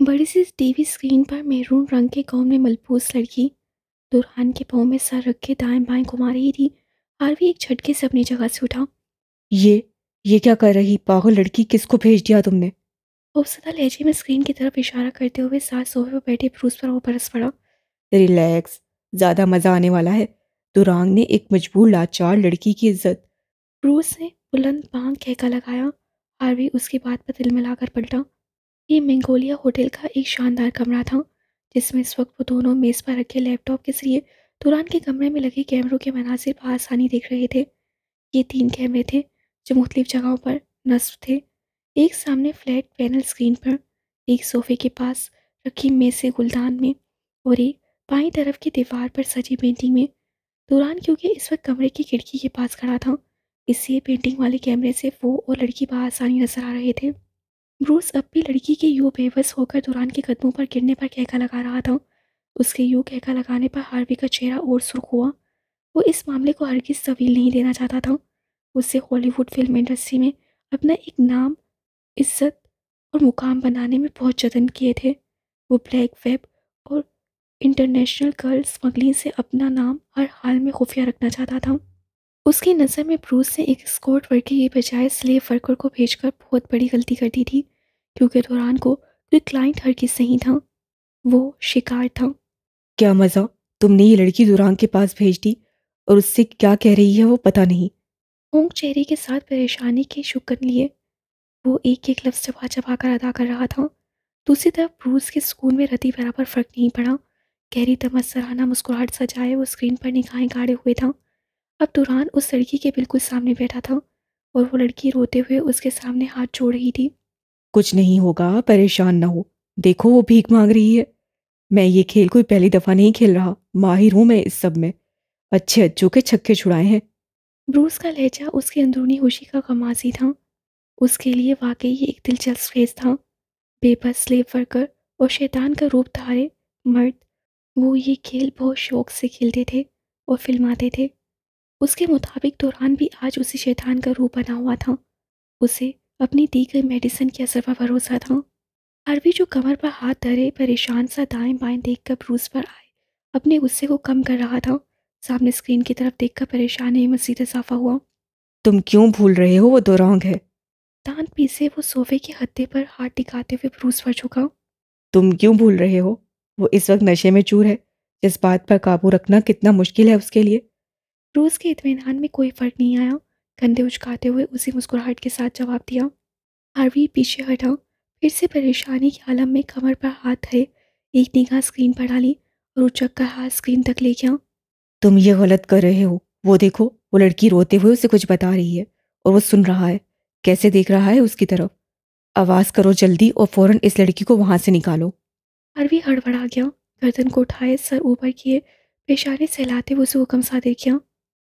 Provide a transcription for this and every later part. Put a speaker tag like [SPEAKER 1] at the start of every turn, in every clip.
[SPEAKER 1] बड़ी सी TV screen पर मैरून रंग के गाउन में मलबूस लड़की दुल्हन के पाँव में सर रख के दाएँ बाएँ घुमा रही थी। आरवी एक झटके से अपनी जगह से उठा।
[SPEAKER 2] ये ये क्या कर रही? पागल लड़की किसको भेज दिया तुमने?
[SPEAKER 1] उपसदा लहजे में स्क्रीन की तरफ़ इशारा करते हुए सास सोफे पर बैठे ब्रूस पर वो बरस पड़ा।
[SPEAKER 2] रिलैक्स ज़्यादा मज़ा आने वाला है। दुरांग ने एक मजबूर लाचार लड़की की इज़्ज़त।
[SPEAKER 1] ब्रूस ने बुलंद बांग कहका लगाया। आरवी उसकी बात पर दिल मिलाकर पलटा। ये मंगोलिया होटल का एक शानदार कमरा था, जिसमें इस वक्त वो दोनों मेज़ पर रखे लैपटॉप के ज़रिए दुरान के कमरे में लगे कैमरों के मनासिर पर आसानी देख रहे थे। ये तीन कैमरे थे, जो मुख्तलिफ़ जगहों पर नस्ब थे। एक सामने फ्लैट पैनल स्क्रीन पर, एक सोफे के पास रखी मेज से गुलदान में और एक बाई तरफ़ की दीवार पर सजी पेंटिंग में। दुरान क्योंकि इस वक्त कमरे की खिड़की के पास खड़ा था, इसलिए पेंटिंग वाले कैमरे से वो और लड़की आसानी नज़र आ रहे थे। ब्रूस अब भी लड़की के यूँ बेबस होकर दुरान के कदमों पर गिरने पर कहका लगा रहा था। उसके यूँ कहका लगाने पर हार्वी का चेहरा और सुर्ख हुआ। वो इस मामले को हरगिज तवील नहीं देना चाहता था। उससे हॉलीवुड फ़िल्म इंडस्ट्री में अपना एक नाम, इज़्ज़त और मुकाम बनाने में बहुत जतन किए थे। वो ब्लैक वेब और इंटरनेशनल गर्ल स्मगलिंग से अपना नाम हर हाल में खुफिया रखना चाहता था। उसकी नज़र में ब्रूस ने एक स्कॉट वर्कर के बजाय स्लेव वर्कर को भेजकर बहुत बड़ी गलती कर दी थी क्योंकि दौरान को कोई क्लाइंट हर किस नहीं था वो शिकार था।
[SPEAKER 2] क्या मज़ा तुमने ये लड़की दुरान के पास भेज दी और उससे क्या कह रही है वो पता नहीं।
[SPEAKER 1] ओंग चेहरे के साथ परेशानी के शुक्र लिए वो एक एक लफ्ज़ चबा चबा कर अदा कर रहा था। दूसरी तरफ़ ब्रूस के सुकून में रति बराबर फ़र्क नहीं पड़ा। गहरी तमस्सराना मुस्कुराहट सजाए वो स्क्रीन पर निगाहें गाड़े हुए था। अब दुरान उस लड़की के बिल्कुल सामने बैठा था और वो लड़की रोते हुए उसके सामने हाथ जोड़ रही थी।
[SPEAKER 2] कुछ नहीं होगा परेशान ना हो। देखो वो भीख मांग रही है। मैं ये खेल कोई पहली दफ़ा नहीं खेल रहा। माहिर हूँ मैं इस सब में। अच्छे अच्छों के छक्के छुड़ाए हैं।
[SPEAKER 1] ब्रूस का लहजा उसकी अंदरूनी खुशी का कमासी था। उसके लिए वाकई ये एक दिलचस्प फ़ेज़ था। बेबस स्लेव वर्कर और शैतान का रूप धारे मर्द वो ये खेल बहुत शौक से खेलते थे और फिल्माते थे। उसके मुताबिक दौरान भी आज उसी शैतान का रूप बना हुआ था। उसे अपनी दी गई मेडिसिन के असर पर भरोसा था। अरवी जो कमर पर हाथ धरे परेशान सा दाएँ बाएँ देखकर ब्रूस पर आए अपने गुस्से को कम कर रहा था। सामने स्क्रीन की तरफ़ देखकर परेशानी मजीद इजाफा हुआ।
[SPEAKER 2] तुम क्यों भूल रहे हो? वो दोरांग है।
[SPEAKER 1] दांत पीसे वो सोफे के हत्थे पर हाथ टिकाते हुए ब्रूस पर झुका।
[SPEAKER 2] तुम क्यों भूल रहे हो? वो इस वक्त नशे में चूर है। इस बात पर काबू रखना कितना मुश्किल है उसके लिए।
[SPEAKER 1] रोज़ के इतमान में कोई फ़र्क नहीं आया। कंधे उचकाते हुए उसी मुस्कुराहट के साथ जवाब दिया हार्वी पीछे हटा फिर से परेशानी के आलम में कमर पर हाथ धरे एक निगाह स्क्रीन पर डाली और उचक कर हाथ स्क्रीन तक ले गया।
[SPEAKER 2] तुम ये गलत कर रहे हो। वो देखो वो लड़की रोते हुए उसे कुछ बता रही है और वो सुन रहा है। कैसे देख रहा है उसकी तरफ़? आवाज़ करो जल्दी और फ़ौरन इस लड़की को वहाँ से निकालो।
[SPEAKER 1] अरवी हड़बड़ा गया गर्दन को उठाए सर ऊपर किए पेशाने सहलाते हुए उसे हुक्म सा देखिया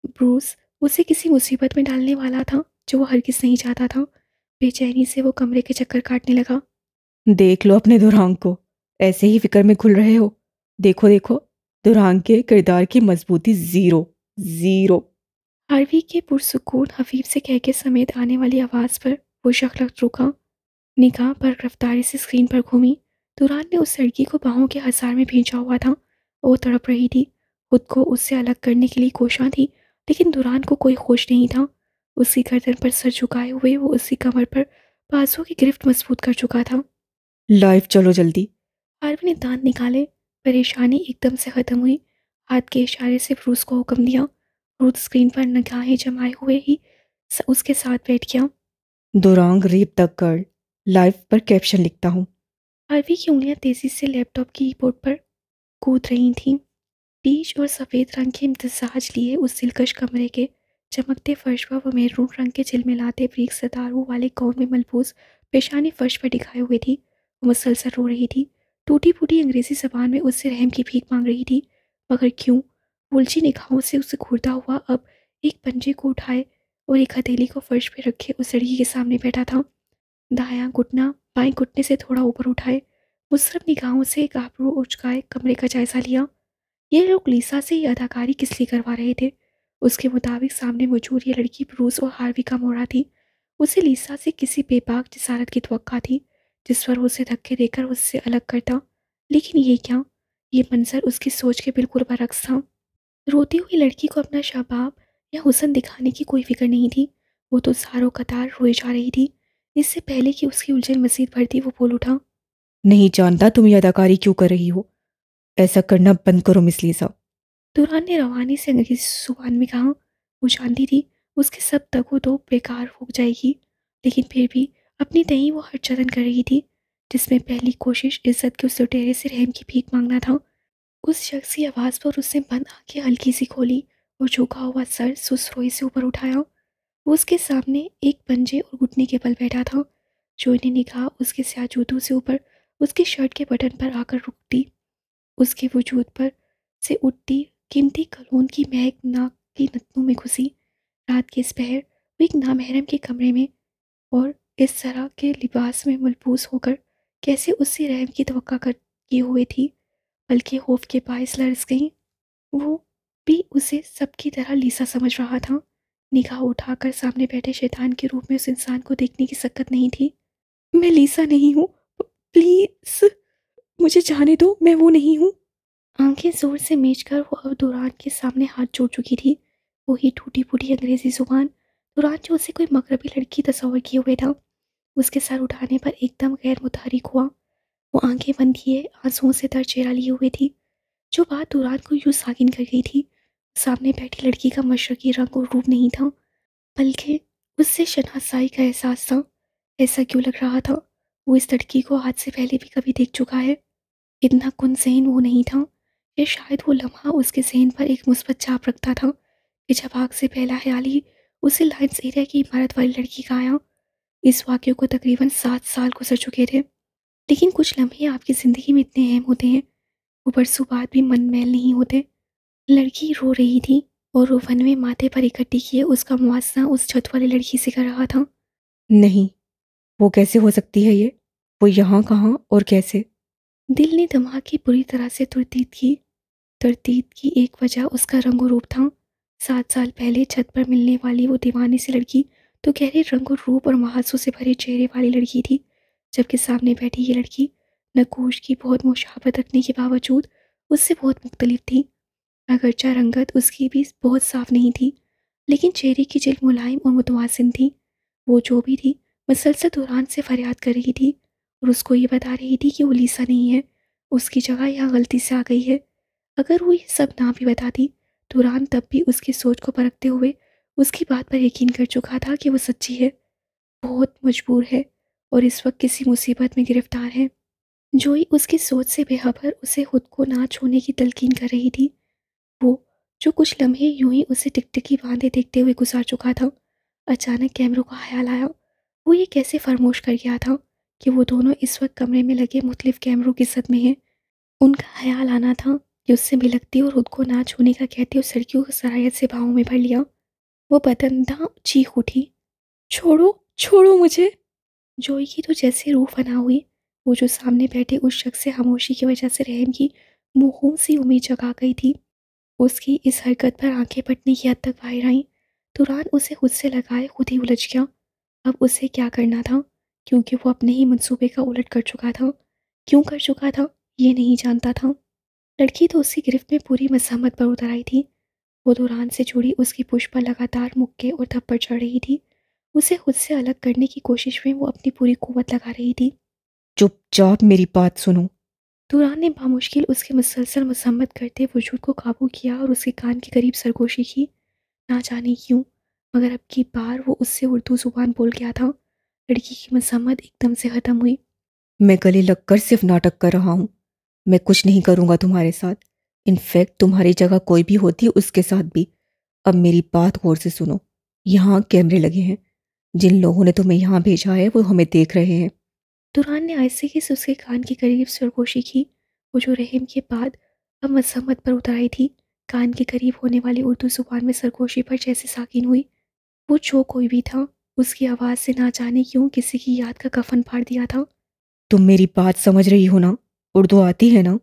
[SPEAKER 1] ब्रूस उसे किसी मुसीबत में डालने वाला था जो वो हर किस नहीं चाहता था। बेचैनी से वो कमरे के चक्कर काटने लगा।
[SPEAKER 2] देख लो अपने दुरांग को। ऐसे ही फ़िक्र में खुल रहे हो। देखो देखो। दुरांग के किरदार की मजबूती ज़ीरो ज़ीरो।
[SPEAKER 1] हार्वी के पुरसकून हफीफ से कह के समेत आने वाली आवाज़ पर वो शख्ल रुका। निगाह पर रफ्तारी से स्क्रीन पर घूमी। दुरान ने उस लड़की को बाहों के हज़ार में भेजा हुआ था। वो तड़प रही थी। खुद को उससे अलग करने के लिए कोशा थी। लेकिन दुरान को कोई होश नहीं था। उसकी गर्दन पर सर झुकाए हुए वो उसकी कमर पर बाजू की गिरफ्त मज़बूत कर चुका था।
[SPEAKER 2] लाइफ चलो जल्दी।
[SPEAKER 1] आरवी ने दांत निकाले परेशानी एकदम से ख़त्म हुई। हाथ के इशारे से फ्रूस को हुक्म दिया। रूथ स्क्रीन पर निगाहें जमाए हुए ही उसके साथ बैठ गया।
[SPEAKER 2] दुरांग रेप तक गर्ल लाइफ पर कैप्शन लिखता हूँ।
[SPEAKER 1] आरवी की उंगलियाँ तेज़ी से लैपटॉप की बोर्ड पर कूद रही थीं। बीज और सफ़ेद रंग के इम्तजाज लिए उस दिलकश कमरे के चमकते फर्श पर वो मेहरून रंग के चिलमिलाते ब्रीक सतारों वाले कौन में मलबूस, पेशानी फर्श पर दिखाए हुए थी। वो मुसलसल रो रही थी। टूटी फूटी अंग्रेज़ी जबान में उससे रहम की भीख मांग रही थी। मगर क्यों? उलझी निगाहों से उसे घूरता हुआ अब एक पंजे को उठाए और एक हथेली को फर्श पर रखे उस लड़की के सामने बैठा था। दायां घुटना बाएँ घुटने से थोड़ा ऊपर उठाए। मुसरफ निगाहों से एक आबरू उचकाए कमरे का जायजा लिया। ये लोग लीसा से ये अदाकारी किस लिए करवा रहे थे? उसके मुताबिक सामने मौजूद ये लड़की ब्रूस और हार्वी का मोड़ा थी। उसे लीसा से किसी बेबाक जसारत की तो थी, जिस पर उसे धक्के देकर उससे अलग करता। लेकिन ये क्या? ये मंजर उसकी सोच के बिल्कुल बरक्स था। रोती हुई लड़की को अपना शबाब या हुसन दिखाने की कोई फ़िक्र नहीं थी। वो तो सारों कतार रोई जा रही थी। इससे पहले कि उसकी उलझन मजीद बढ़ती, वो बोल उठा,
[SPEAKER 2] नहीं जानता तुम ये अदाकारी क्यों कर रही हो? ऐसा करना बंद करो मिस लीसा।
[SPEAKER 1] दुरान ने रवानी से अंग्रेज़ी ज़ुबान में कहा, वो जानती थी, उसके सब तक तो बेकार हो जाएगी। लेकिन फिर भी अपनी तही वो हर जतन कर रही थी, जिसमें पहली कोशिश इज़्ज़त के उस लुटेरे से रहम की भीख मांगना था। उस शख्स की आवाज़ पर उसने बंद आँखें हल्की सी खोली और झुका हुआ सर सुसरोई से ऊपर उठाया। वो उसके सामने एक पंजे और घुटने के बल बैठा था, जो इन्हें निगाह उसके स्या जूतों से ऊपर उसके शर्ट के बटन पर आकर रुकती। उसके वजूद पर से उठती कीमती कलोन की महक नाक की नतनों में घुसी। रात के इस पहर वो एक नामहरम के कमरे में और इस तरह के लिबास में मलबूस होकर कैसे उससे रहम की तो कर किए हुए थी। बल्कि खौफ के बायस लरस गई, वो भी उसे सबकी तरह लीसा समझ रहा था। निगाह उठाकर सामने बैठे शैतान के रूप में उस इंसान को देखने की सकत नहीं थी। मैं लीसा नहीं हूँ, प्लीज़। मुझे जाने दो, मैं वो नहीं हूँ। आँखें ज़ोर से मेज कर वो अब दुरान के सामने हाथ जोड़ चुकी थी। वही टूटी फूटी अंग्रेज़ी ज़ुबान, दुरान जो उसे कोई मगरबी लड़की तस्वर किए हुए था, उसके सर उठाने पर एकदम गैर मुतहरिक हुआ। वो आँखें बंद किए, आंसुओं से दर चेहरा लिए हुए थी। जो बात दुरान को यूँ सागिन कर गई थी, सामने बैठी लड़की का मशरकी रंग और रूप नहीं था, बल्कि उससे शनासाई का एहसास था। ऐसा क्यों लग रहा था? वो इस लड़की को आज से पहले भी कभी देख चुका है। इतना कुन जहन वो नहीं था या शायद वो लम्हा उसके जहन पर एक मुस्बत छाप रखता था कि जब आग से पहला ख्याल उसे लाइन्स एरिया की इमारत वाली लड़की का आया। इस वाक्य को तकरीबन सात साल गुजर चुके थे। लेकिन कुछ लम्हे आपकी ज़िंदगी में इतने अहम होते हैं, वो बरसों बाद भी मन मैल नहीं होते। लड़की रो रही थी और रोफन में माथे पर इकट्ठी किए उसका मुआवजा उस छत वाली लड़की से कर रहा था।
[SPEAKER 2] नहीं, वो कैसे हो सकती है ये? वो यहाँ कहाँ और कैसे?
[SPEAKER 1] दिल ने दिमाग की बुरी तरह से तरतीब की। तरतीब की एक वजह उसका रंग रूप था। सात साल पहले छत पर मिलने वाली वो दीवानी सी लड़की तो गहरे रंग रूप और महासों से भरे चेहरे वाली लड़की थी, जबकि सामने बैठी ये लड़की नकोश की बहुत मुशाबत रखने के बावजूद उससे बहुत मुख्तलिफ़ थी। अगरचा रंगत उसकी भी बहुत साफ़ नहीं थी, लेकिन चेहरे की जिल मुलायम और मुतवासिन थी। वो जो भी थी, मसलसल दौरान से फरियाद कर रही थी। और उसको ये बता रही थी कि वो लीसा नहीं है। उसकी जगह यहाँ गलती से आ गई है। अगर वो ये सब ना भी बताती दुरान तब भी उसकी सोच को परखते हुए उसकी बात पर यकीन कर चुका था कि वो सच्ची है। बहुत मजबूर है और इस वक्त किसी मुसीबत में गिरफ़्तार है। जोई उसकी सोच से बेहबर उसे खुद को ना छोड़ने की तलकीन कर रही थी, वो जो कुछ लम्हे यूँ ही उसे टिकटिकी बांधे देखते हुए गुजार चुका था, अचानक कैमरों का ख्याल आया। वो ये कैसे फरमोश कर गया था? कि वो दोनों इस वक्त कमरे में लगे मुख्तलिफ़ कैमरों की सद में हैं। उनका ख्याल आना था कि उससे बिलकती और खुद को ना छूने का कहते उस लड़कियों को सरायत से बाहों में भर लिया। वो बदनदा चीख उठी, छोड़ो छोड़ो मुझे। जोई की तो जैसे रूह फना हुई, वो जो सामने बैठे उस शख्स से खामोशी की वजह से रहम की मुहूम सी उम्मीद जगा गई थी। उसकी इस हरकत पर आँखें पटने की हद तक बाहर आई। तुरान उसे खुद से लगाए खुद ही उलझ गया। अब उसे क्या करना था? क्योंकि वो अपने ही मंसूबे का उलट कर चुका था। क्यों कर चुका था ये नहीं जानता था। लड़की तो उसकी गिरफ्त में पूरी मसामत पर उतर आई थी। वो दौरान से जुड़ी उसकी पुष्प पर लगातार मुक्के और थप्पड़ चढ़ रही थी। उसे खुद से अलग करने की कोशिश में वो अपनी पूरी कुवत लगा रही थी।
[SPEAKER 2] चुपचाप मेरी बात सुनो।
[SPEAKER 1] दुरान ने बामुश्किल उसके मुसलसल मसम्मत करते वजूद को काबू किया और उसके कान के करीब सरगोशी की ना जाने क्यों मगर अब की बार वो उससे उर्दू ज़ुबान बोल गया था। लड़की की मसम्मत एकदम से ख़त्म हुई।
[SPEAKER 2] मैं गले लगकर सिर्फ़ नाटक कर रहा हूँ। मैं कुछ नहीं करूँगा तुम्हारे साथ। इनफैक्ट तुम्हारी जगह कोई भी होती उसके साथ भी। अब मेरी बात गौर से सुनो। यहाँ कैमरे लगे हैं। जिन लोगों ने तुम्हें यहाँ भेजा है वो हमें देख रहे हैं।
[SPEAKER 1] दुरान ने आयसे की उसके कान के करीब सरगोशी की। वो जो रहम के बाद अब मसम्मत पर उतर आई थी कान के करीब होने वाली उर्दू ज़ुबान में सरगोशी पर जैसे साकिन हुई वो जो कोई भी था उसकी आवाज़ से ना जाने क्यों किसी की याद का कफन फाड़ दिया था?
[SPEAKER 2] तुम मेरी बात समझ रही हो ना? उर्दू आती है ना?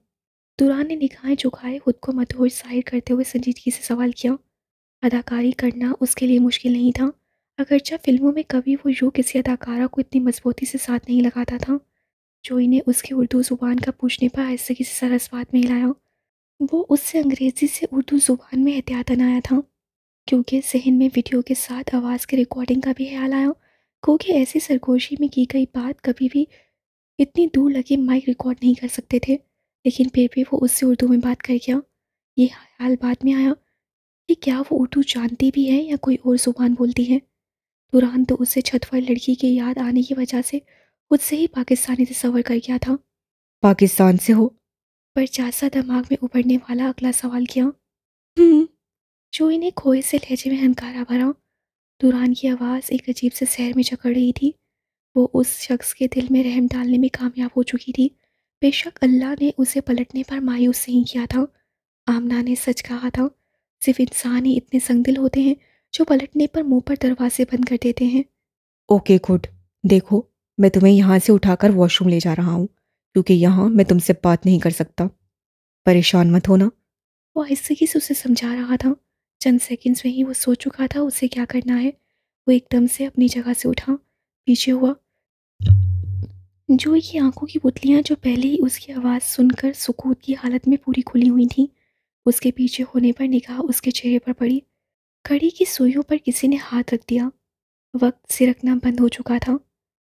[SPEAKER 1] दुरान ने निगाहें झुकाए खुद को मदहोश ज़ाहिर करते हुए संजीदगी से सवाल किया। अदाकारी करना उसके लिए मुश्किल नहीं था अगरचा फ़िल्मों में कभी वो यूँ किसी अदाकारा को इतनी मजबूती से साथ नहीं लगाता था जोई ने उसकी उर्दू ज़ुबान का पूछने पर आहिस्तगी से सरस बात में हिलाया। वो उससे अंग्रेज़ी से उर्दू ज़ुबान में एहतियातन आया था। क्योंकि जहन में वीडियो के साथ आवाज़ की रिकॉर्डिंग का भी ख्याल आया। क्योंकि ऐसी सरगोशी में की गई बात कभी भी इतनी दूर लगे माइक रिकॉर्ड नहीं कर सकते थे। लेकिन फिर भी वो उससे उर्दू में बात कर गया। ये ख्याल बाद में आया कि क्या वो उर्दू जानती भी है या कोई और ज़ुबान बोलती है? तुरंत तो उसे छत पर लड़की की याद आने की वजह से खुद से ही पाकिस्तानी तस्वर कर गया था।
[SPEAKER 2] पाकिस्तान से हो।
[SPEAKER 1] पर चासा दिमाग में उभरने वाला अगला सवाल किया? जोई ने खोए से लहजे में हंकारा भरा। दुरान की आवाज़ एक अजीब से सैर में चकड़ रही थी। वो उस शख्स के दिल में रहम डालने में कामयाब हो चुकी थी। बेशक अल्लाह ने उसे पलटने पर मायूस नहीं किया था। आमना ने सच कहा था सिर्फ़ इंसान ही इतने संगदिल होते हैं जो पलटने पर मुँह पर दरवाजे बंद कर देते हैं।
[SPEAKER 2] ओके गुड देखो मैं तुम्हें यहाँ से उठाकर वॉशरूम ले जा रहा हूँ क्योंकि यहाँ मैं तुमसे बात नहीं कर सकता। परेशान मत होना।
[SPEAKER 1] वो आहिस्तगी से उसे समझा रहा था। चंद सेकंड्स में ही वो सोच चुका था, उसे क्या करना है? वो एकदम से अपनी जगह से उठा, पीछे हुआ। जो की आँखों की पुतलियाँ जो पहले ही उसकी आवाज़ सुनकर सुकूत की हालत में पूरी खुली हुई थी, उसके पीछे होने पर निगाह उसके चेहरे पर पड़ी। कड़ी की सुइयों पर किसी ने हाथ रख दिया। वक्त सिरकना बंद हो चुका था,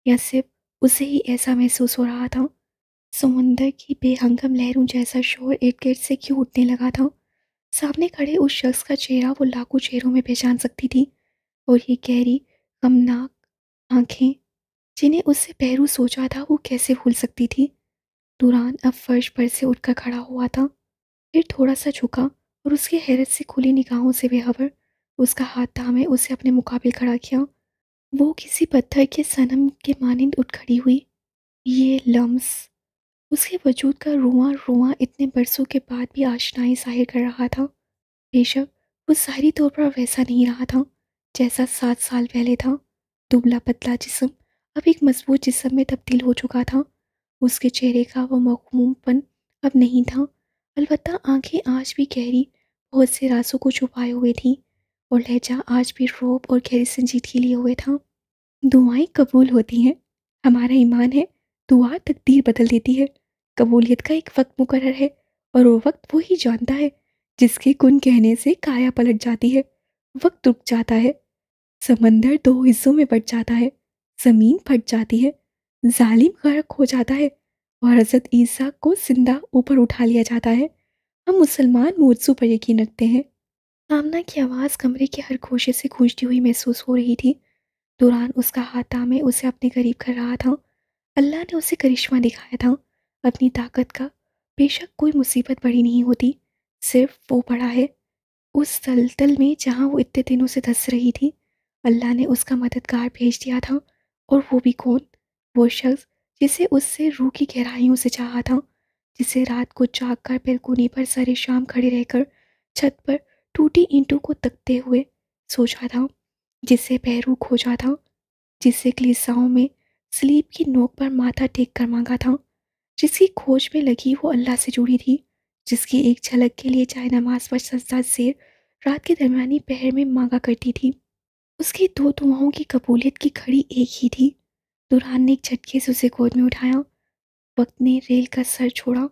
[SPEAKER 1] या सिर्फ़ उसे ही ऐसा महसूस हो रहा था? समुंदर की बेहंगम लहरों जैसा शोर एक गेट से क्यों उठने लगा था? सामने खड़े उस शख्स का चेहरा वो लाखों चेहरों में पहचान सकती थी और ये गहरी, गमनाक आँखें, जिन्हें उससे पहरू सोचा था, वो कैसे भूल सकती थी? दुरान अब फर्श पर से उठकर खड़ा हुआ था। फिर थोड़ा सा झुका और उसकी हैरत से खुली निगाहों से बेहबर उसका हाथ थामे, उसे अपने मुकाबले खड़ा किया। वो किसी पत्थर के सनम के मानिंद उठ खड़ी हुई। ये लम्स उसके वजूद का रुआ रुआ इतने बरसों के बाद भी आशनाई ज़ाहिर कर रहा था। बेशक वो सारी तौर पर वैसा नहीं रहा था, जैसा सात साल पहले था। दुबला पतला जिसम अब एक मज़बूत जिसम में तब्दील हो चुका था। उसके चेहरे का वो मखमूमपन अब नहीं था। अलबत्ता आँखें आज भी गहरी, बहुत से रासों को छुपाए हुए थी और लहजा आज भी रोब और गहरी संजीदगी लिए हुए था। दुआएँ कबूल होती हैं। हमारा ईमान है दुआ तकदीर बदल देती है। कबूलियत का एक वक्त मुकर है और वो वक्त वो ही जानता है, जिसके गुन कहने से काया पलट जाती है। वक्त रुक जाता है, समंदर दो हिस्सों में बट जाता है, ज़मीन फट जाती है, जालिम गर्क हो जाता है और हज़रत ईसा को ज़िंदा ऊपर उठा लिया जाता है। हम मुसलमान मूर्सों पर यकीन रखते हैं। आमना की आवाज़ कमरे के हर खोशे से गूंजती हुई महसूस हो रही थी। दौरान उसका हाथ में उसे अपने करीब कर रहा था। अल्लाह ने उसे करिश्मा दिखाया था। अपनी ताकत का बेशक कोई मुसीबत बड़ी नहीं होती, सिर्फ़ वो बड़ा है। उस तलतल में जहाँ वो इतने दिनों से धस रही थी, अल्लाह ने उसका मददगार भेज दिया था। और वो भी कौन? वो शख्स जिसे उससे रूह की गहराइयों से चाहा था, जिसे रात को जाग कर बेलकोनी पर सरे शाम खड़े रहकर छत पर टूटी ईंटों को तकते हुए सोचा था, जिसे पैरू खोजा था, जिसे क्लिसाओं में स्लीप की नोक पर माथा टेक कर मांगा था। जिसकी खोज में लगी वो अल्लाह से जुड़ी थी, जिसकी एक झलक के लिए चाहे नमाज़ पर सस्ता शेर रात के दरमियानी पहर में मांगा करती थी। उसकी दो दुआओं की कबूलियत की खड़ी एक ही थी। दुरान ने एक झटके से उसे गोद में उठाया। वक्त ने रेल का सर छोड़ा।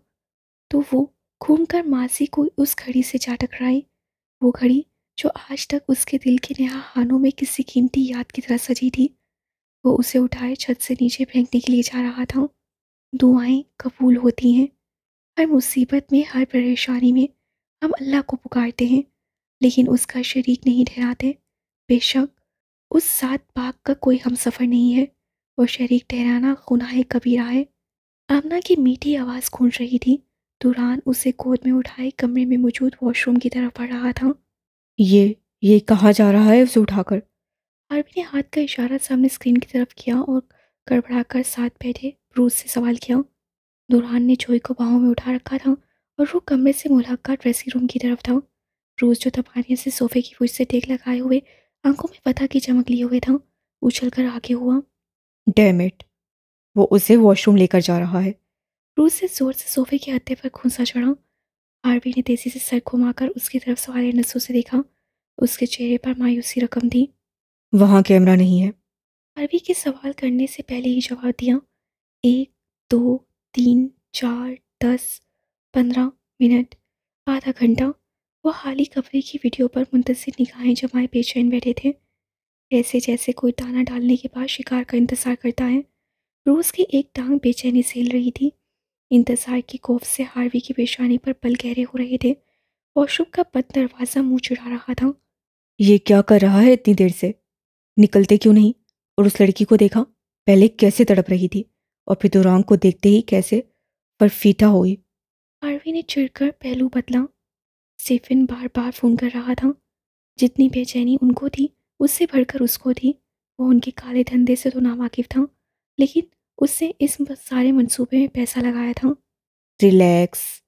[SPEAKER 1] तो वो घूमकर मासी को उस घड़ी से जा टकराई। वो घड़ी जो आज तक उसके दिल के नेहा हानों में किसी कीमती याद की तरह सजी थी। वो उसे उठाए छत से नीचे फेंकने के लिए जा रहा था। दुआएँ कबूल होती हैं हर मुसीबत में, हर परेशानी में हम अल्लाह को पुकारते हैं, लेकिन उसका शरीक नहीं ठहराते। बेशक उस सात पाक का कोई हम सफ़र नहीं है। और शरीक ठहराना गुनाह कबीरा है। आमना की मीठी आवाज़ गूंज रही थी। दुरान उसे गोद में उठाए कमरे में मौजूद वॉशरूम की तरफ़ बढ़ रहा था।
[SPEAKER 2] ये ये कहाँ जा रहा है उसे उठाकर?
[SPEAKER 1] आरबी ने हाथ का इशारा सामने स्क्रीन की तरफ़ किया और गड़बड़ाकर साथ बैठे ब्रूस से सवाल किया। दुरान ने जोई को बाहों में उठा रखा था और वो कमरे से मुलाकात ड्रेसिंग रूम की तरफ़ था। ब्रूस जो तबानिया से सोफे की वुज से टेक लगाए हुए आँखों में पता की चमक लिए हुए था उछल कर आगे हुआ।
[SPEAKER 2] डैमिट वो उसे वॉशरूम लेकर जा रहा है।
[SPEAKER 1] रूस से ज़ोर से सोफे के हत्थे पर खूंसा चढ़ा। आरवी ने तेज़ी से सर घुमाकर उसकी तरफ़ सवाल नसों से देखा। उसके चेहरे पर मायूसी रकम थी।
[SPEAKER 2] वहाँ कैमरा नहीं है।
[SPEAKER 1] आरवी के सवाल करने से पहले ही जवाब दिया। एक दो तीन चार दस पंद्रह मिनट आधा घंटा। वो हाली कमरे की वीडियो पर मुंतजिर निगाहें जमाए बेचैन बैठे थे। ऐसे जैसे कोई दाना डालने के बाद शिकार का इंतज़ार करता है रोज़ की एक टांग बेचैनी सेल रही थी। इंतज़ार की कोफ से हार्वी की पेशानी पर पल गहरे हो रहे थे। वॉशरूम का बंद दरवाज़ा मुँह चुरा रहा था।
[SPEAKER 2] ये क्या कर रहा है इतनी देर से? निकलते क्यों नहीं? और उस लड़की को देखा पहले कैसे तड़प रही थी और फिर दुरांग को देखते ही कैसे फीटा हुई
[SPEAKER 1] हार्वी ने चिड़कर पहलू बदला। स्टीफन बार बार फ़ोन कर रहा था। जितनी बेचैनी उनको थी उससे बढ़कर उसको थी। वो उनके काले धंधे से तो नावाकिफ था लेकिन उससे इस सारे मंसूबे में पैसा लगाया था।
[SPEAKER 2] रिलैक्स।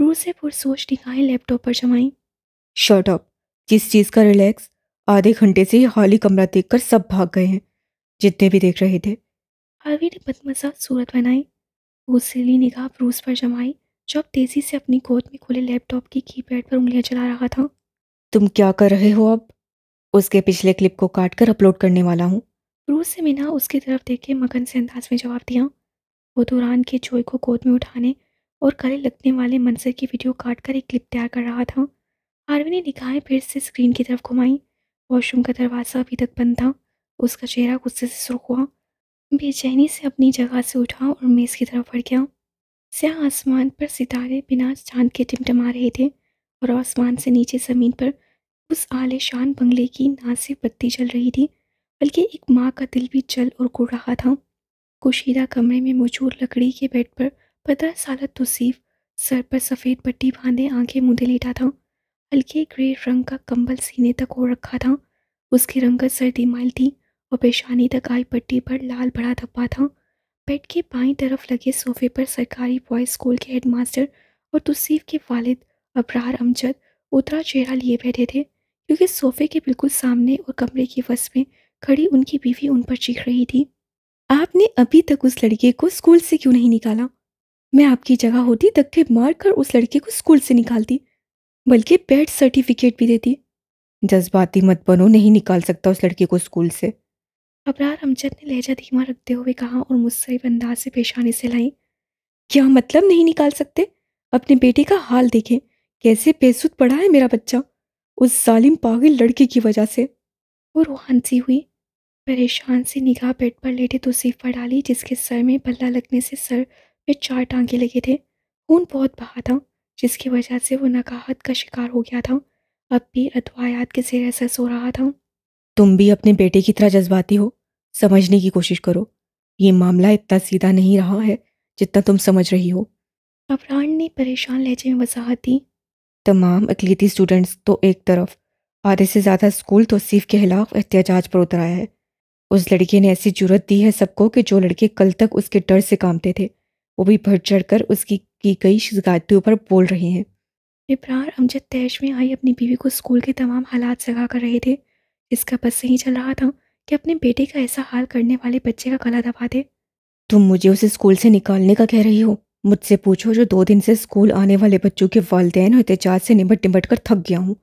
[SPEAKER 1] रू से पुरसोच निगाहें लैपटॉप पर जमाई।
[SPEAKER 2] Shut up. जिस चीज़ का रिलैक्स? आधे घंटे से ही हाली कमरा देखकर सब भाग गए हैं जितने भी देख रहे थे।
[SPEAKER 1] हार्वी ने बदमजा सूरत बनाई वो सिली निगाह ब्रूस पर जमाई जब तेज़ी से अपनी गोद में खुले लैपटॉप की कीपैड पर उंगलियाँ चला रहा था।
[SPEAKER 2] तुम क्या कर रहे हो अब? उसके पिछले क्लिप को काट कर अपलोड करने वाला हूँ।
[SPEAKER 1] ब्रूस से मिना उसकी तरफ़ देख के मगन से अंदाज में जवाब दिया। वो दौरान के चोई को गोद में उठाने और गले लगने वाले मंजर की वीडियो काट कर एक क्लिप तैयार कर रहा था। आरवी ने निगाहें फिर से स्क्रीन की तरफ़ घुमाई। वॉशरूम का दरवाज़ा अभी तक बंद था। उसका चेहरा गुस्से से सुर्ख हुआ। बेचैनी से अपनी जगह से उठा और मेज़ की तरफ़ बढ़ गया। स्याह आसमान पर सितारे बिना चाँद के टिमटमा रहे थे और आसमान से नीचे ज़मीन पर उस आलेशान बंगले की ना सिर्फ़ बत्ती जल रही थी, बल्कि एक माँ का दिल भी जल और गुड़ रहा था। कुशीदा कमरे में मौजूद लकड़ी के बेड पर पंद्रह साल तोसीफ सर पर सफ़ेद पट्टी बांधे आँखें मुंदे लेटा था। हल्के ग्रे रंग का कंबल सीने तक हो रखा था। उसकी रंगत सर्दी माइल थी और पेशानी तक आई पट्टी पर लाल बड़ा धब्बा था। बेड के बाई तरफ़ लगे सोफे पर सरकारी बॉयज़ स्कूल के हेडमास्टर और तुसीफ के वालिद अबरार अमजद उतरा चेहरा लिए बैठे थे, क्योंकि सोफे के बिल्कुल सामने और कमरे की वस में खड़ी उनकी बीवी उन पर चीख रही थी। आपने अभी तक उस लड़के को स्कूल से क्यों नहीं निकाला? मैं आपकी जगह होती धक्के मार कर उस लड़के को स्कूल से निकालती। बल्कि पेड सर्टिफिकेट भी देती। जज्बाती मत बनो नहीं निकाल सकता उस लड़के को स्कूल से। अबरार अमजद ने लहजा धीमा रखते हुए कहा और मुझसे अंदाज से पेशानी से लाई।
[SPEAKER 2] क्या मतलब नहीं निकाल सकते? अपने बेटे का हाल देखें। कैसे बेसुध पड़ा है मेरा बच्चा? उस जालिम पागल लड़के की वजह से।
[SPEAKER 1] वो रूहान सी हुई। परेशान सी निगाह बेड पर लेटे तोसीफ पर डाली जिसके सर में बल्ला लगने से सर में चार टांगे लगे थे। खून बहुत बहा था। जिसकी वजह से वो नकाहत का शिकार हो गया था। अब भी अदवायात के सिर ऐसा सो रहा था।
[SPEAKER 2] तुम भी अपने बेटे की तरह जज्बाती हो। समझने की कोशिश करो। ये मामला इतना सीधा नहीं रहा है जितना तुम समझ रही हो।
[SPEAKER 1] अफरान ने परेशान लहजे में वजाहत दी।
[SPEAKER 2] तमाम अकलीती स्टूडेंट्स तो एक तरफ़ आधे से ज़्यादा स्कूल तो सिर्फ़ के खिलाफ एहतजाज पर उतर आया है। उस लड़के ने ऐसी ज़रूरत दी है सबको कि जो लड़के कल तक उसके डर से कामते थे वो भी बढ़ चढ़ कर उसकी की कई शिकायतों पर बोल रहे हैं।
[SPEAKER 1] इब्रार अमजद तैश में आई अपनी बीवी को स्कूल के तमाम हालात जगा कर रहे थे। इसका बस सही चल रहा था कि अपने बेटे का ऐसा हाल करने वाले बच्चे का गला दबा दे।
[SPEAKER 2] तुम मुझे उसे स्कूल से निकालने का कह रही हो? मुझसे पूछो जो दो दिन से स्कूल आने वाले बच्चों के वालदेन और एहतजाज से निबट निबट कर थक गया हूँ।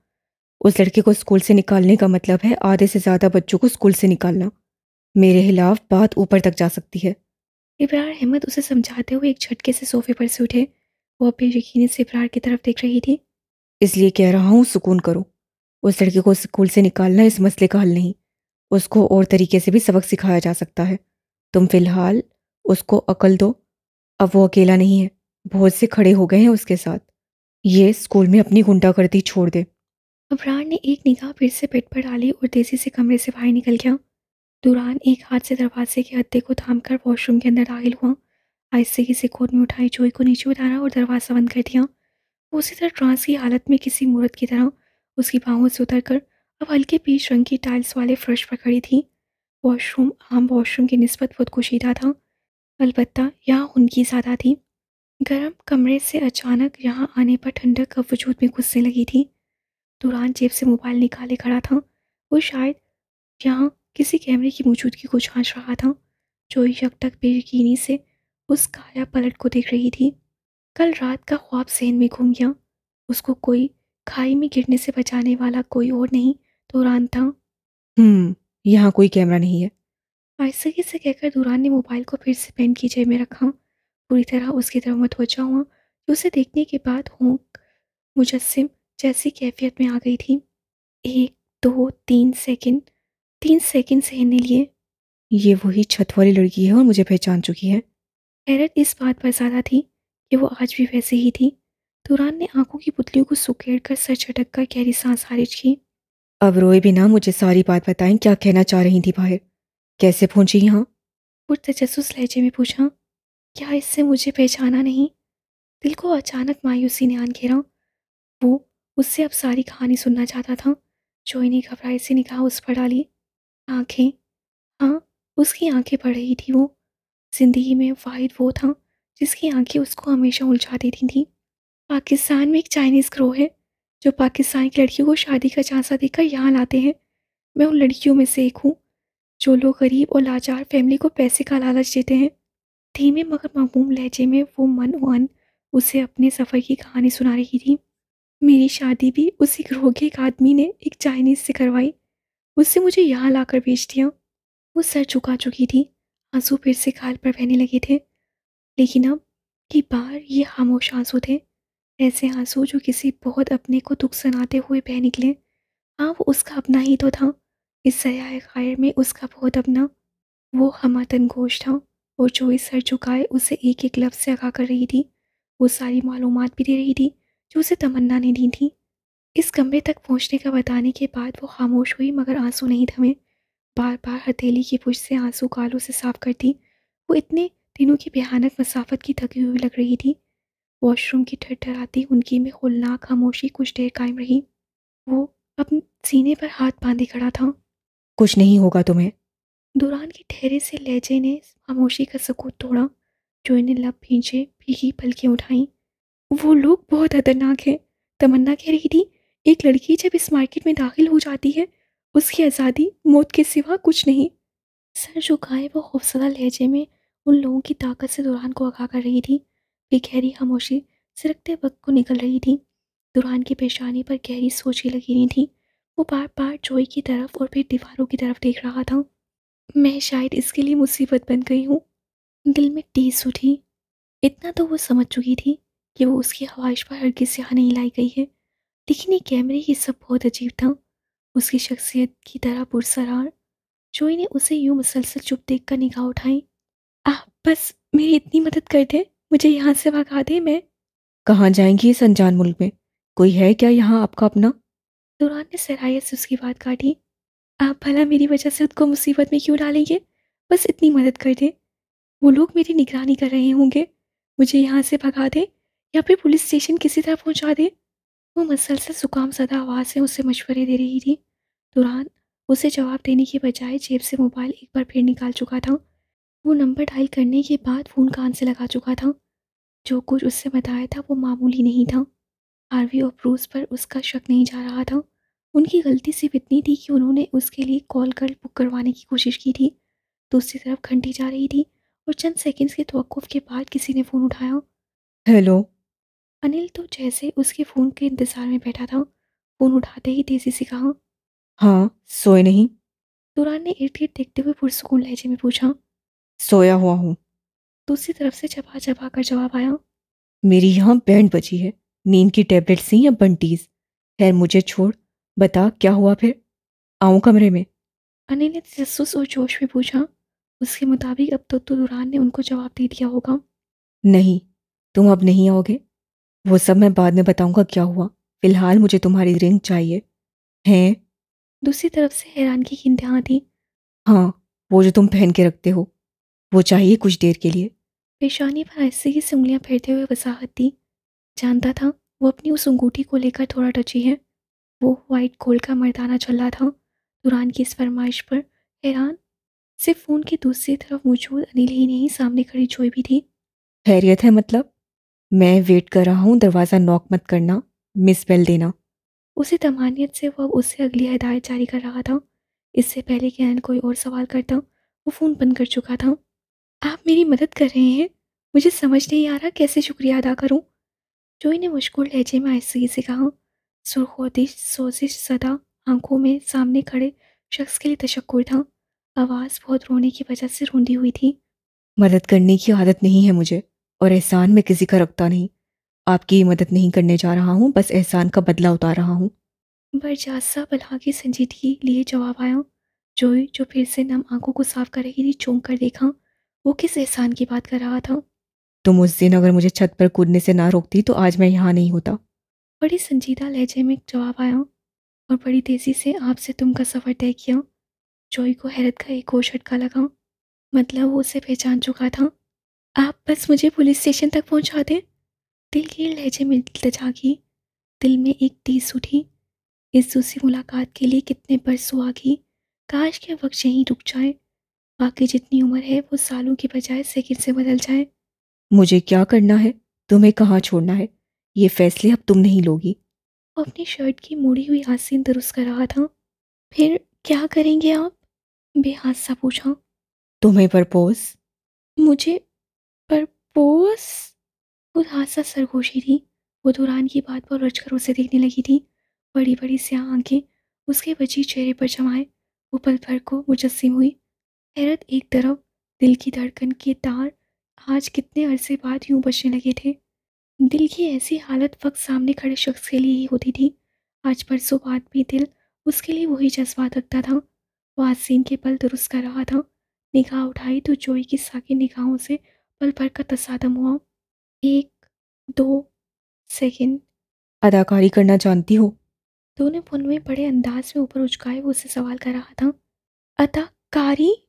[SPEAKER 2] उस लड़के को स्कूल से निकालने का मतलब है आधे से ज़्यादा बच्चों को स्कूल से निकालना। मेरे खिलाफ बात ऊपर तक जा सकती है।
[SPEAKER 1] इब्रार अहमद उसे समझाते हुए एक झटके से सोफे पर से उठे। वो अपने यकीन से इब्रार की तरफ़ देख रही थी।
[SPEAKER 2] इसलिए कह रहा हूँ सुकून करो। उस लड़के को स्कूल से निकालना इस मसले का हल नहीं। उसको और तरीके से भी सबक सिखाया जा सकता है। तुम फ़िलहाल उसको अकल दो। अब वो अकेला नहीं है। बहुत से खड़े हो गए हैं उसके साथ। ये स्कूल में अपनी गुंडागर्दी छोड़ दे।
[SPEAKER 1] अबरार ने एक निगाह फिर से पेट पर डाली और तेज़ी से कमरे से बाहर निकल गया। दुरान एक हाथ से दरवाजे के हत्ते को थाम कर वॉशरूम के अंदर दाखिल हुआ। आहिस्ते किसी कोट में उठाई चोई को नीचे उतारा और दरवाज़ा बंद कर दिया। उसी तरह ट्रांस की हालत में किसी मूर्त की तरह उसकी बाहों से उतर कर अब हल्के पीच रंग की टाइल्स वाले फर्श पर खड़ी थी। वॉशरूम, आम वॉशरूम की नस्बत बहुत कुशीदा था। अलबत्ता यहाँ उनकी ज़्यादा थी। गर्म कमरे से अचानक यहाँ आने पर ठंडक अब वजूद में घुसने लगी थी। दुरान जेब से मोबाइल निकाले खड़ा था। वो शायद यहाँ किसी कैमरे की मौजूदगी को झांच रहा था जो यक तक बेयकीनी से उस काया पलट को देख रही थी। कल रात का ख्वाब सेन में घूम गया। उसको कोई खाई में गिरने से बचाने वाला कोई और नहीं दुरान था।
[SPEAKER 2] हम्म यहाँ कोई कैमरा नहीं है।
[SPEAKER 1] आयसगी से कहकर दुरान ने मोबाइल को फिर से पेन की जेब में रखा। पूरी तरह उसकी तरफ़ मुतवजा हुआ उसे देखने के बाद होंक मुजस्म जैसी कैफियत में आ गई थी। एक दो तीन सेकंड तीन सेकंड सहने लिए।
[SPEAKER 2] ये वही छत वाली लड़की है और मुझे पहचान चुकी है।
[SPEAKER 1] हैरत इस बात पर ज़्यादा थी कि वो आज भी वैसे ही थी। तुरान ने आँखों की पुतलियों को सुखेड़ कर सर झटक कर गहरी सांस खारिज की।
[SPEAKER 2] अब रोए बिना मुझे सारी बात बताएँ, क्या कहना चाह रही थी बाहर? कैसे पहुँची यहाँ?
[SPEAKER 1] पुरतजस्स लहजे में पूछा, क्या इससे मुझे पहचाना नहीं? दिल को अचानक मायूसी ने आन घेरा वो, उससे अब सारी कहानी सुनना चाहता था जोई ने घबराए से निगाह उस पर डाली। आँखें। हाँ उसकी आँखें पड़ रही थी वो। ज़िंदगी में वाहिद वो था, जिसकी आँखें उसको हमेशा उलझा देती थी। पाकिस्तान में एक चाइनीज़ ग्रोह है, जो पाकिस्तान की लड़कियों को शादी का झांसा देकर यहाँ लाते हैं। मैं उन लड़कियों में से एक हूँ, जो लोग गरीब और लाचार फैमिली को पैसे का लालच देते हैं। धीमे मगर मकमूम लहजे में वो मन वन उसे अपने सफ़र की कहानी सुना रही थी। मेरी शादी भी उसी ग्रोह के एक आदमी ने एक चाइनीज़ से करवाई। उससे मुझे यहाँ लाकर बेच दिया। वो सर झुका चुकी थी। आँसू फिर से खाल पर बहने लगे थे। लेकिन अब की बार ये खामोश आँसू थे। ऐसे आँसू जो किसी बहुत अपने को दुख सुनाते हुए बह निकले। हाँ वो उसका अपना ही तो था। इस सयाह खैर में उसका बहुत अपना। वो हमातन गोश था और जो इस सर झुकाए उसे एक एक लफ्ज़ से आगा कर रही थी। वो सारी मालूम भी दे रही थी जो उसे तमन्ना ने दी थी। इस कमरे तक पहुँचने का बताने के बाद वो खामोश हुई मगर आँसू नहीं थमे। बार बार हथेली की पुश से आँसू कालों से साफ़ करती। वो इतने दिनों की भयानक मसाफत की थकी हुई लग रही थी। वॉशरूम की ठरठराती उनकी में होलनाक खामोशी कुछ देर कायम रही। वो अपने सीने पर हाथ बांधे खड़ा था।
[SPEAKER 2] कुछ नहीं होगा तुम्हें।
[SPEAKER 1] दुरान के ठहरे से लहजे ने खामोशी का सकूत तोड़ा जो इन्हें लब भींचे भीगी पलकें उठाई। वो लोग बहुत खतरनाक हैं। तमन्ना कह रही थी एक लड़की जब इस मार्केट में दाखिल हो जाती है, उसकी आज़ादी मौत के सिवा कुछ नहीं। सर झुकाए वो खौफसदा लहजे में उन लोगों की ताकत से दुरान को आगा कर रही थी कि गहरी खामोशी सिरकते वक्त को निकल रही थी। दुरान की पेशानी पर गहरी सोची लगी रही थी। वो बार बार जोई की तरफ़ और फिर दीवारों की तरफ़ देख रहा था। मैं शायद इसके लिए मुसीबत बन गई हूँ। दिल में टीस उठी। इतना तो वो समझ चुकी थी कि वो उसकी ख्वाहिश पर हर किसी यहाँ नहीं लाई गई है। लेकिन ये कैमरे ये सब बहुत अजीब था। उसकी शख्सियत की तरह पुरसरार। जोई ने उसे यूँ मुसलसल चुप देख कर निगाह उठाई। आ बस मेरी इतनी मदद कर दे। मुझे यहाँ से भगा दे मैं
[SPEAKER 2] कहाँ जाएँगी इस अनजान मुल्क में? कोई है क्या यहाँ आपका अपना?
[SPEAKER 1] दुरान ने सरायत से उसकी बात काटी। आप भला मेरी वजह से उसको मुसीबत में क्यों डालेंगे? बस इतनी मदद कर दे। वो लोग मेरी निगरानी कर रहे होंगे। मुझे यहाँ से भगा दे या फिर पुलिस स्टेशन किसी तरह पहुँचा दे। वो मसलसल सुकाम सदा आवाज़ से उसे मशवरे दे रही थी। दुरान उसे जवाब देने के बजाय जेब से मोबाइल एक बार फिर निकाल चुका था। वो नंबर डायल करने के बाद फ़ोन कान से लगा चुका था। जो कुछ उससे बताया था वो मामूली नहीं था। हार्वी और ब्रूस पर उसका शक नहीं जा रहा था। उनकी गलती सिर्फ़ इतनी थी कि उन्होंने उसके लिए कॉल कर बुक करवाने की कोशिश की थी। दूसरी तरफ़ घंटी जा रही थी और चंद सेकंड्स के तवक़ुफ़ के बाद किसी ने फ़ोन उठाया।
[SPEAKER 2] हेलो।
[SPEAKER 1] अनिल तो जैसे उसके फ़ोन के इंतज़ार में बैठा था फ़ोन उठाते ही तेज़ी से कहा
[SPEAKER 2] हाँ सोए नहीं।
[SPEAKER 1] दुरान ने इर्द गिर्द देखते हुए पुरसकून लहजे में पूछा
[SPEAKER 2] सोया हुआ हूँ।
[SPEAKER 1] दूसरी तरफ़ से चबा चबा कर जवाब आया
[SPEAKER 2] मेरी यहाँ बैंड बची है नींद की टेबलेट सी या बंटीज? खैर मुझे छोड़ बता क्या हुआ फिर? आऊँ कमरे में।
[SPEAKER 1] अनिल ने तजस्स और जोश में पूछा उसके मुताबिक अब तो, तो दुरान ने उनको जवाब दे दिया होगा।
[SPEAKER 2] नहीं तुम अब नहीं आओगे। वो सब मैं बाद में बताऊँगा क्या हुआ। फ़िलहाल मुझे तुम्हारी रिंग चाहिए। हैं?
[SPEAKER 1] दूसरी तरफ़ से हैरानगी की इंतहा थी।
[SPEAKER 2] हाँ वो जो तुम पहन के रखते हो वो चाहिए कुछ देर के लिए।
[SPEAKER 1] पेशानी पर ऐसे ही उंगलियाँ फेरते हुए वसाहत दी जानता था वो अपनी उस अंगूठी को लेकर थोड़ा टची है। वो वाइट गोल्ड का मर्दाना चल रहा था। दुरान की इस फरमाइश पर हैरान सिर्फ़ फ़ोन की दूसरी तरफ़ मौजूद अनिल ही नहीं सामने खड़ी जोई भी थी।
[SPEAKER 2] खैरियत है मतलब? मैं वेट कर रहा हूँ दरवाज़ा नॉक मत करना मिस बेल देना।
[SPEAKER 1] उसी तमानियत से वो अब उससे अगली हिदायत जारी कर रहा था। इससे पहले कि अनिल कोई और सवाल करता वो फ़ोन बंद कर चुका था। आप मेरी मदद कर रहे हैं? मुझे समझ नहीं आ रहा कैसे शुक्रिया अदा करूँ। जोई ने मुश्किल लहजे में आहिस्तगी से कहा सुरखोदिश सोजिश सदा आँखों में सामने खड़े शख्स के लिए तशक्र था। आवाज़ बहुत रोने की वजह से रोंदी हुई थी।
[SPEAKER 2] मदद करने की आदत नहीं है मुझे। और एहसान मैं किसी का रखता नहीं। आपकी मदद नहीं करने जा रहा हूँ बस एहसान का बदला उतार रहा हूँ।
[SPEAKER 1] बरजासा बल्हा की संजीदगी लिए जवाब आया। जोई जो फिर से नम आँखों को साफ़ कर रही थी चौंक कर देखा। वो किस एहसान की बात कर रहा था?
[SPEAKER 2] तुम उस दिन अगर मुझे छत पर कूदने से ना रोकती तो आज मैं यहाँ नहीं होता।
[SPEAKER 1] बड़ी संजीदा लहजे में जवाब आया और बड़ी तेज़ी से आपसे तुम का सफ़र तय किया। जोई को हैरत का एक और झटका लगा। मतलब वो उसे पहचान चुका था। आप बस मुझे पुलिस स्टेशन तक पहुँचा दें। दिल के लहजे में इल्तजा की दिल में एक टीस उठी। इस दूसरी मुलाकात के लिए कितने बरसों आ गई काश के वक्त यहीं रुक जाए। बाकी जितनी उम्र है, वो सालों की बजाय सेकंड से बदल जाए।
[SPEAKER 2] मुझे क्या करना है? तुम्हें कहाँ छोड़ना है? ये फैसले अब तुम नहीं लोगी।
[SPEAKER 1] वो अपनी शर्ट की मुड़ी हुई आसीन दुरुस्त कर रहा था। फिर क्या करेंगे आप? बेहादसा पूछा।
[SPEAKER 2] तुम्हें प्रपोज
[SPEAKER 1] मुझे प्रपोज खुद हादसा सरगोशी थी। वो दौरान की बात पर रचकर उसे देखने लगी थी। बड़ी बड़ी स्याह आँखें उसके बची चेहरे पर जमाए। वो पल भर को मुजस्म हुई। हैरत एक तरफ़, दिल की धड़कन के तार आज कितने अरसे बाद यूँ बचने लगे थे। दिल की ऐसी हालत वक्त सामने खड़े शख्स के लिए ही होती थी। आज परसों बाद भी दिल उसके लिए वही जज्बात रखता था। वो आसीन के पल दुरुस्त कर रहा था। निगाह उठाई तो जोई की साकी निगाहों से पल भर का तसादम हुआ। एक दो सेकंड।
[SPEAKER 2] अदाकारी करना जानती हो?
[SPEAKER 1] दोनों पुन में बड़े अंदाज में ऊपर उचकाए वो उससे सवाल कर रहा था। अदाकारी?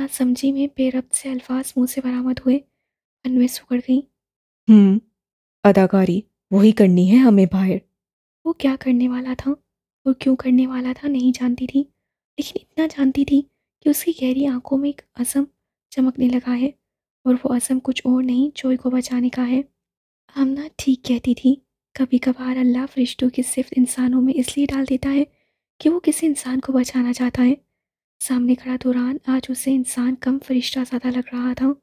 [SPEAKER 1] ना समझी में बेरब से अल्फाज मुँह से बरामद हुए। में सुगड़ गई।
[SPEAKER 2] हम्म अदाकारी वही करनी है हमें बाहर।
[SPEAKER 1] वो क्या करने वाला था? और क्यों करने वाला था नहीं जानती थी। लेकिन इतना जानती थी कि उसकी गहरी आँखों में एक असम चमकने लगा है। और वो असम कुछ और नहीं जोई को बचाने का है। आमना ठीक कहती थी। कभी कभार अल्लाह फरिश्तों की सिर्फ़ इंसानों में इसलिए डाल देता है कि वो किसी इंसान को बचाना चाहता है। सामने खड़ा दौरान आज उसे इंसान कम फरिश्ता ज़्यादा लग रहा था।